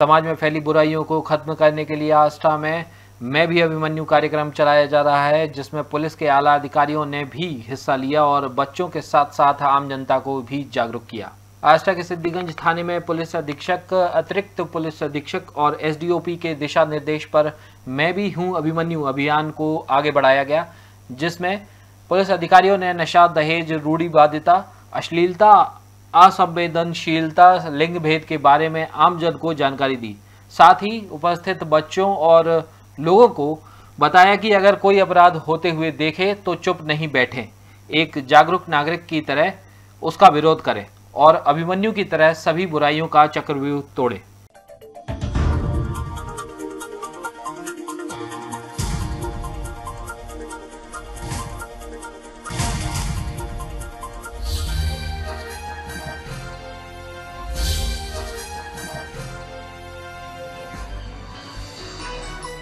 समाज में फैली बुराइयों को खत्म करने के लिए आस्था में मैं भी अभिमन्यु कार्यक्रम चलाया जा रहा है, जिसमें पुलिस के आला अधिकारियों ने भी हिस्सा लिया और बच्चों के साथ साथ आम जनता को भी जागरूक किया। आस्था के सिद्धिगंज थाने में पुलिस अधीक्षक, अतिरिक्त पुलिस अधीक्षक और एसडीओपी के दिशा निर्देश पर मैं भी हूँ, अभिमन्यु अभियान को आगे बढ़ाया गया, जिसमें पुलिस अधिकारियों ने नशा दहेज रूढ़ीवादिता, अश्लीलता असंवेदनशीलता लिंग भेद के बारे में आमजन को जानकारी दी। साथ ही उपस्थित बच्चों और लोगों को बताया कि अगर कोई अपराध होते हुए देखे तो चुप नहीं बैठे। एक जागरूक नागरिक की तरह उसका विरोध करें और अभिमन्यु की तरह सभी बुराइयों का चक्रव्यूह तोड़े।